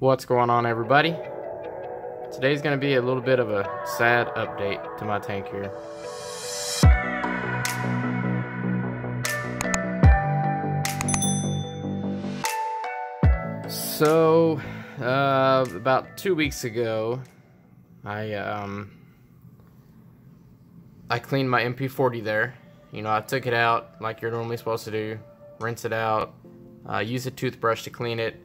What's going on everybody? Today's going to be a little bit of a sad update to my tank here. So, uh, about two weeks ago, I, um, I cleaned my MP40 there. You know, I took it out like you're normally supposed to do, rinse it out, uh, use a toothbrush to clean it,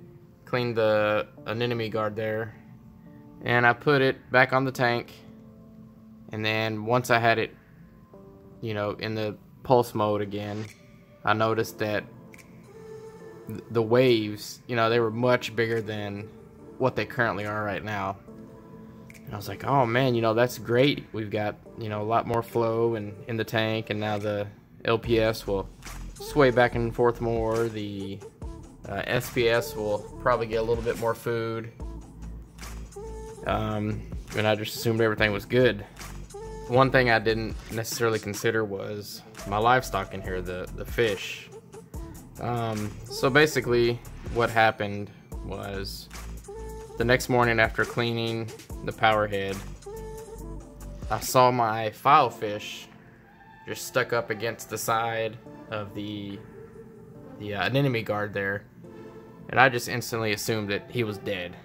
clean the anemone guard there, and I put it back on the tank. And then once I had it, you know, in the pulse mode again, I noticed that the waves, you know, they were much bigger than what they currently are right now. And I was like, oh man, you know, that's great. We've got, you know, a lot more flow and in the tank, and now the LPS will sway back and forth more. The uh, SPS will probably get a little bit more food. Um, and I just assumed everything was good. One thing I didn't necessarily consider was my livestock in here, the, the fish. Um, so basically, what happened was the next morning after cleaning the power head, I saw my filefish just stuck up against the side of the the uh, anemone guard there, and I just instantly assumed that he was dead.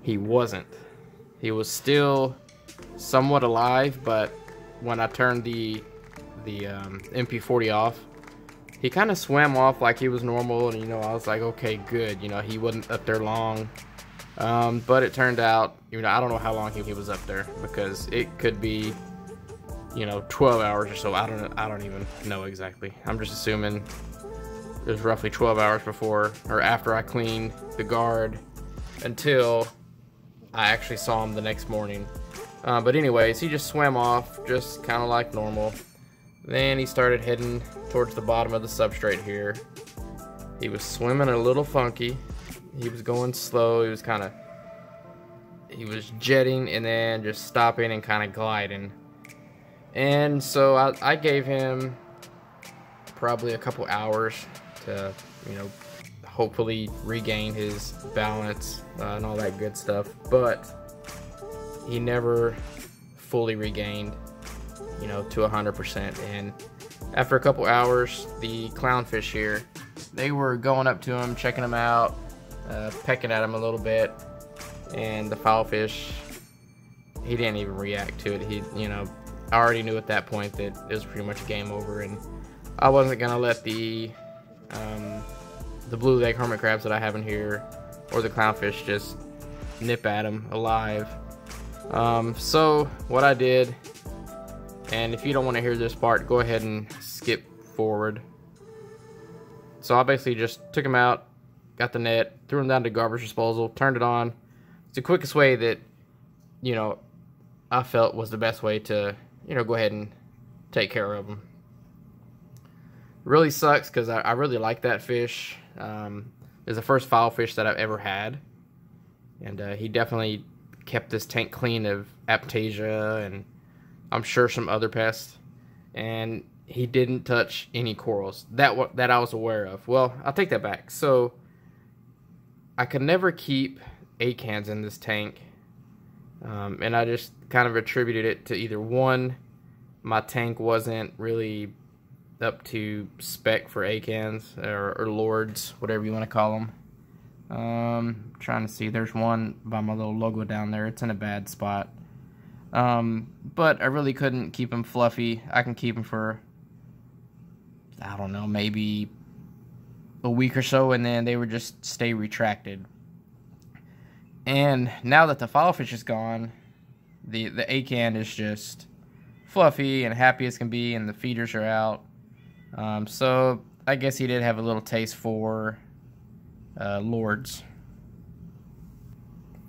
He wasn't. He was still somewhat alive, but when I turned the the um, MP40 off, he kind of swam off like he was normal, and you know I was like, okay, good. You know he wasn't up there long. Um, but it turned out, you know, I don't know how long he, he was up there because it could be, you know, 12 hours or so. I don't, I don't even know exactly. I'm just assuming it was roughly 12 hours before or after I cleaned the guard until I actually saw him the next morning. Uh, but anyways, he just swam off, just kind of like normal. Then he started heading towards the bottom of the substrate here. He was swimming a little funky he was going slow. He was kind of he was jetting and then just stopping and kind of gliding. And so I, I gave him probably a couple hours to, you know, hopefully regain his balance uh, and all that good stuff. But he never fully regained, you know, to 100%. And after a couple hours, the clownfish here, they were going up to him, checking him out, uh, pecking at him a little bit, and the filefish, he didn't even react to it. He, you know, I already knew at that point that it was pretty much game over, and I wasn't gonna let the um, the blue leg hermit crabs that I have in here or the clownfish just nip at them alive. Um, so what I did, and if you don't want to hear this part, go ahead and skip forward. So I basically just took them out, got the net, threw them down to garbage disposal, turned it on. It's the quickest way that, you know, I felt was the best way to, you know, go ahead and take care of them. Really sucks because I, I, really like that fish. Um, it's the first file fish that I've ever had. And uh, he definitely kept this tank clean of Aiptasia and I'm sure some other pests. And he didn't touch any corals that that I was aware of. Well, I'll take that back. So I could never keep acans in this tank. Um, and I just kind of attributed it to either one, my tank wasn't really up to spec for acans or, or lords, whatever you want to call them. Um, trying to see, there's one by my little logo down there. It's in a bad spot. Um, but I really couldn't keep them fluffy. I can keep them for, I don't know, maybe a week or so, and then they would just stay retracted. And now that the filefish is gone, the the acan is just fluffy and happy as can be, and the feeders are out. Um, so I guess he did have a little taste for uh, lords.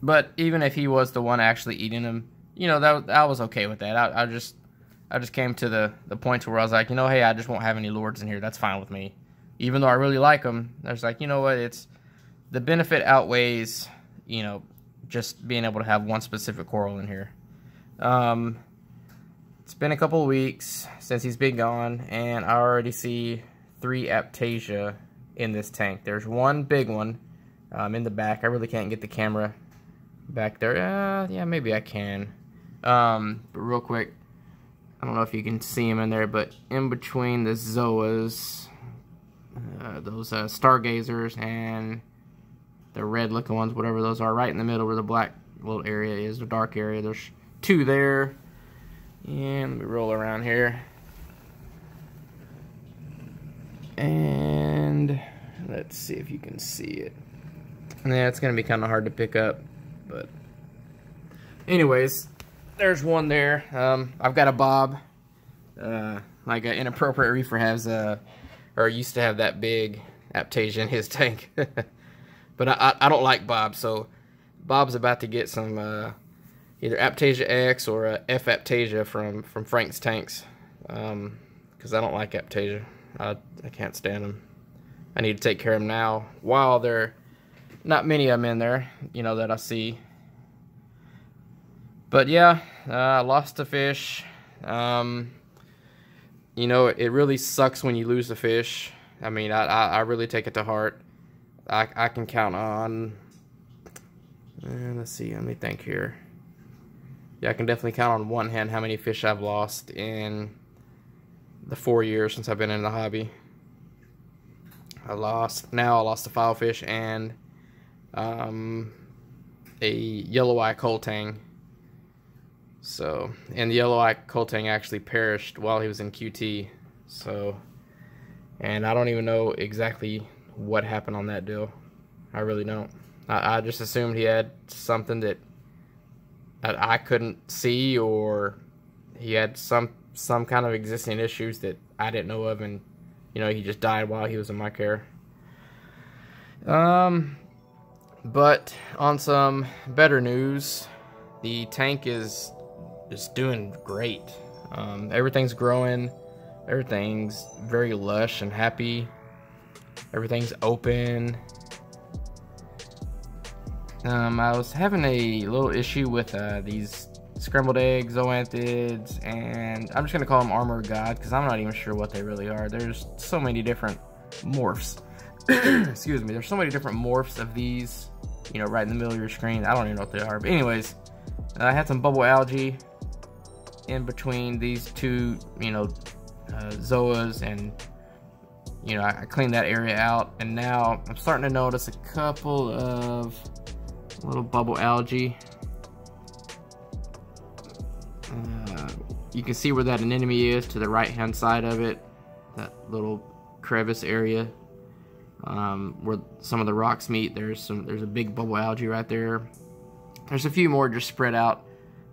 But even if he was the one actually eating them, you know that I was okay with that. I, I just I just came to the the point where I was like, you know, hey, I just won't have any lords in here. That's fine with me even though I really like them, I was like, you know what? It's the benefit outweighs, you know, just being able to have one specific coral in here. Um, it's been a couple weeks since he's been gone, and I already see three Aiptasia in this tank. There's one big one um, in the back. I really can't get the camera back there. Uh, yeah, maybe I can. Um, but real quick, I don't know if you can see them in there, but in between the Zoas, uh, those uh, stargazers and the red looking ones, whatever those are, right in the middle where the black little area is, the dark area. There's two there. And we roll around here. And let's see if you can see it. Yeah, it's going to be kind of hard to pick up, but anyways, there's one there. Um, I've got a bob. Uh, like an inappropriate reefer has a, or used to have that big Aiptasia in his tank. but I, I, don't like Bob, so Bob's about to get some uh, either Aiptasia X or a F Aiptasia from from Frank's tanks, because um, I don't like Aiptasia. I I can't stand them. I need to take care of them now while there are not many of them in there, you know, that I see. But yeah, uh, I lost a fish. Um, you know, it really sucks when you lose a fish. I mean, I, I, I really take it to heart. I, I can count on, uh, let's see, let me think here. Yeah, I can definitely count on one hand how many fish I've lost in the four years since I've been in the hobby. I lost, now I lost a filefish and um, a yellow eye kole tang. So, and the yellow eye kole tang actually perished while he was in QT. So, and I don't even know exactly what happened on that deal. I really don't. I, I just assumed he had something that, that I couldn't see or he had some some kind of existing issues that I didn't know of and you know he just died while he was in my care. Um but on some better news, the tank is just doing great. Um, everything's growing. Everything's very lush and happy. Everything's open. Um, I was having a little issue with uh, these scrambled eggs, zoanthids, and I'm just gonna call them armor god because I'm not even sure what they really are. There's so many different morphs. Excuse me. There's so many different morphs of these you know, right in the middle of your screen. I don't even know what they are. But anyways, I had some bubble algae in between these two, you know, uh, zoas and you know, I cleaned that area out and now I'm starting to notice a couple of little bubble algae. Uh, you can see where that anemone is to the right hand side of it, that little crevice area um, where some of the rocks meet. There's some there's a big bubble algae right there. There's a few more just spread out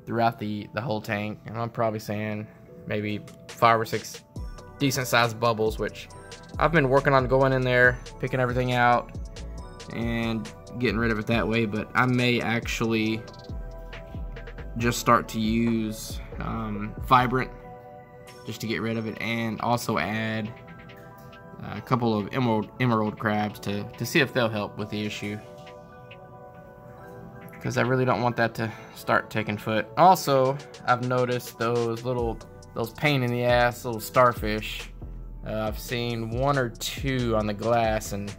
throughout the the whole tank, and I'm probably saying maybe five or six decent sized bubbles, which I've been working on going in there, picking everything out, and getting rid of it that way. But I may actually just start to use um, Vibrant just to get rid of it, and also add a couple of emerald, emerald crabs to, to see if they'll help with the issue. Because I really don't want that to start taking foot. Also, I've noticed those little, those pain in the ass little starfish. Uh, I've seen one or two on the glass and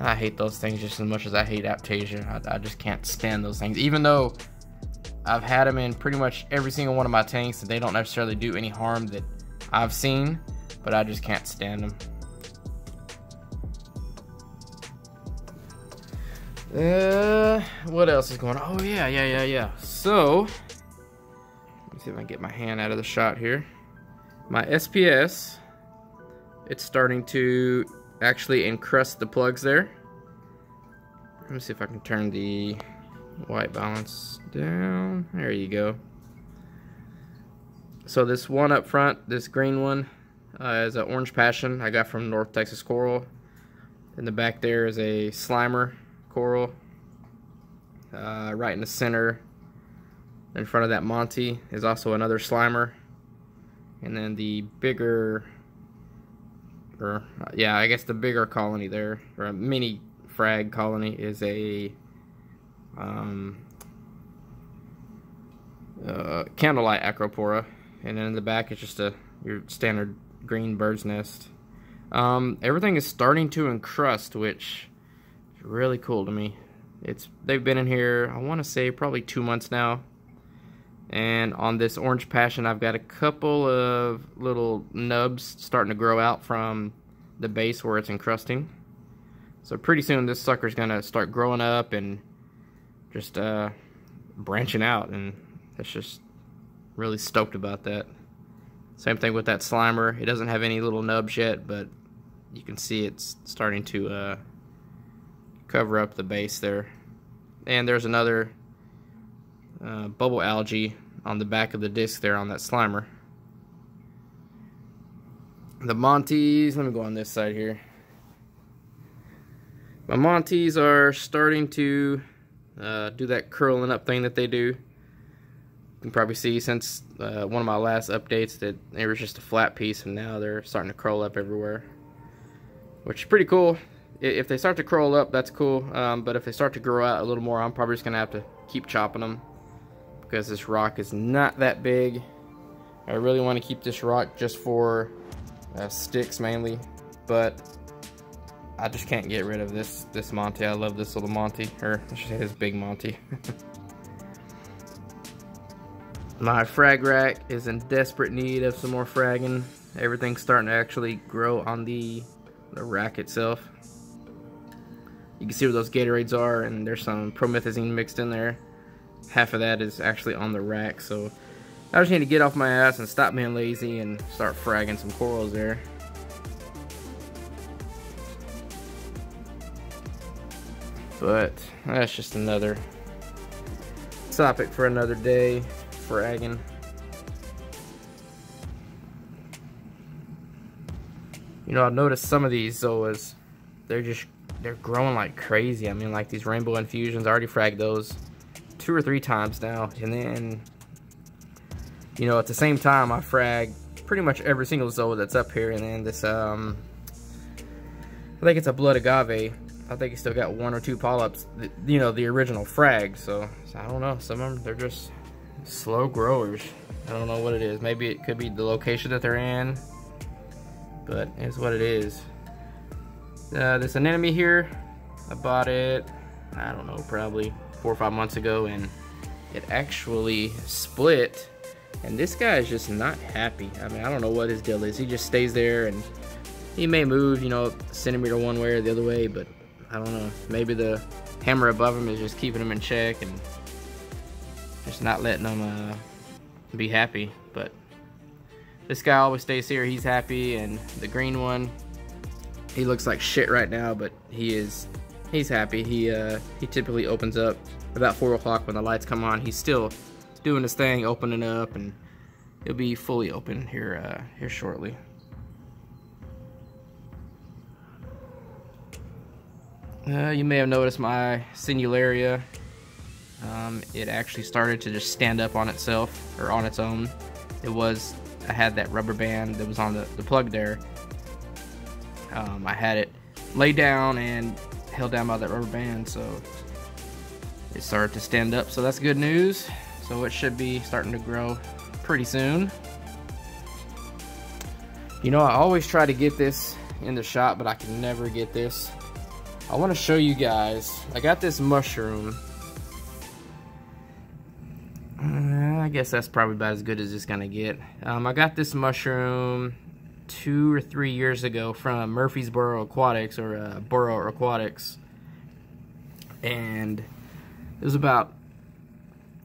I hate those things just as much as I hate Aiptasia. I, I just can't stand those things. Even though I've had them in pretty much every single one of my tanks and they don't necessarily do any harm that I've seen, but I just can't stand them. Uh, what else is going on? Oh, yeah, yeah, yeah, yeah. So, let me see if I can get my hand out of the shot here. My SPS, it's starting to actually encrust the plugs there. Let me see if I can turn the white balance down. There you go. So this one up front, this green one, uh, is an orange passion I got from North Texas Coral. In the back there is a Slimer coral. Uh, right in the center, in front of that Monty, is also another Slimer. And then the bigger, or yeah, I guess the bigger colony there, or a mini frag colony, is a um, uh, candlelight acropora. And then in the back, it's just a your standard green bird's nest. Um, everything is starting to encrust, which is really cool to me. It's They've been in here, I want to say, probably two months now. And on this orange passion, I've got a couple of little nubs starting to grow out from the base where it's encrusting. So pretty soon this sucker's going to start growing up and just uh, branching out. And that's just really stoked about that. Same thing with that Slimer. It doesn't have any little nubs yet, but you can see it's starting to uh, cover up the base there. And there's another uh, bubble algae on the back of the disc there on that Slimer. The Monties, let me go on this side here. My Monties are starting to uh, do that curling up thing that they do. You can probably see since uh, one of my last updates that it was just a flat piece and now they're starting to curl up everywhere. Which is pretty cool. If they start to curl up, that's cool. Um, but if they start to grow out a little more, I'm probably just going to have to keep chopping them. Because this rock is not that big. I really want to keep this rock just for uh, sticks mainly. But I just can't get rid of this this Monty. I love this little Monty. Or I should say this big Monty. My frag rack is in desperate need of some more fragging. Everything's starting to actually grow on the, the rack itself. You can see where those Gatorades are, and there's some promethazine mixed in there. Half of that is actually on the rack, so I just need to get off my ass and stop being lazy and start fragging some corals there. But that's just another topic for another day fragging. You know, I've noticed some of these zoas, they're just, they're growing like crazy. I mean, like these rainbow infusions, I already fragged those two or three times now. And then, you know, at the same time, I frag pretty much every single zoa that's up here. And then this, um, I think it's a blood agave. I think it's still got one or two polyps, you know, the original frag. So, I don't know. Some of them, they're just slow growers. I don't know what it is. Maybe it could be the location that they're in, but it's what it is. Uh, this anemone here, I bought it, I don't know, probably four or five months ago, and it actually split. And this guy is just not happy. I mean, I don't know what his deal is. He just stays there, and he may move, you know, centimeter one way or the other way, but I don't know. Maybe the hammer above him is just keeping him in check, and just not letting him uh, be happy. But this guy always stays here. He's happy. And the green one, he looks like shit right now, but he is, he's happy. He, uh, he typically opens up about 4 o'clock when the lights come on. He's still doing his thing, opening up, and he'll be fully open here, uh, here shortly. Uh, you may have noticed my Sinularia um, it actually started to just stand up on itself or on its own. It was, I had that rubber band that was on the, the plug there. Um, I had it laid down and held down by that rubber band, so it started to stand up. So that's good news. So it should be starting to grow pretty soon. You know, I always try to get this in the shop, but I can never get this. I want to show you guys. I got this mushroom uh, I guess that's probably about as good as it's gonna get. Um, I got this mushroom two or three years ago from Murfreesboro Aquatics or uh, Boro Aquatics, and it was about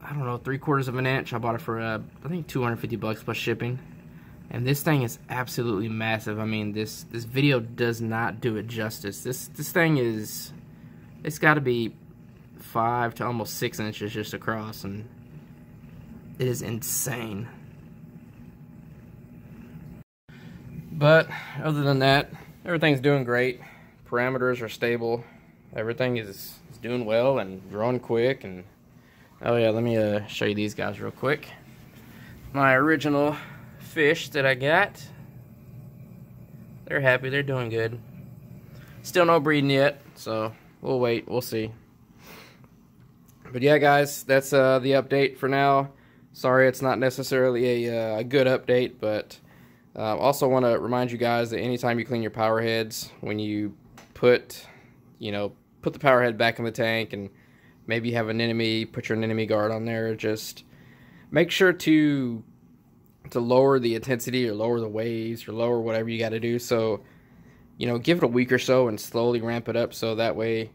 I don't know three quarters of an inch. I bought it for uh, I think 250 bucks plus shipping. And this thing is absolutely massive. I mean, this this video does not do it justice. This this thing is, it's got to be five to almost six inches just across, and it is insane. But other than that, everything's doing great. Parameters are stable. Everything is, is doing well and growing quick. And oh yeah, let me uh, show you these guys real quick. My original fish that I got. They're happy. They're doing good. Still no breeding yet, so we'll wait. We'll see. But yeah, guys, that's uh, the update for now. Sorry it's not necessarily a, uh, a good update, but uh, also want to remind you guys that anytime you clean your power heads, when you put, you know, put the power head back in the tank and maybe have an enemy, put your enemy guard on there. Just make sure to to lower the intensity or lower the waves or lower whatever you got to do. So, you know, give it a week or so and slowly ramp it up so that way,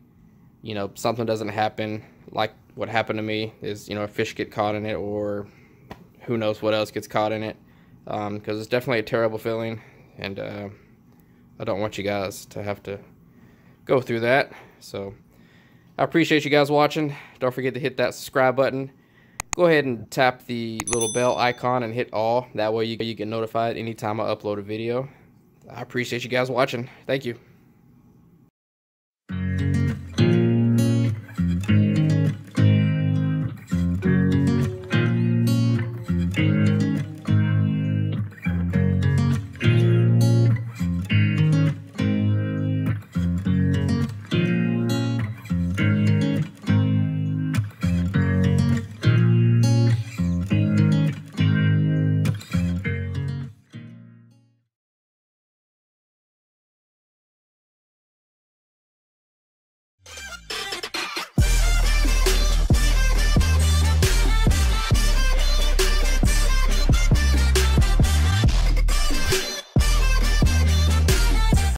you know, something doesn't happen like what happened to me is, you know, a fish get caught in it or who knows what else gets caught in it. Because um, it's definitely a terrible feeling. And uh, I don't want you guys to have to go through that. So I appreciate you guys watching. Don't forget to hit that subscribe button. Go ahead and tap the little bell icon and hit all. That way you, you get notified anytime I upload a video. I appreciate you guys watching. Thank you.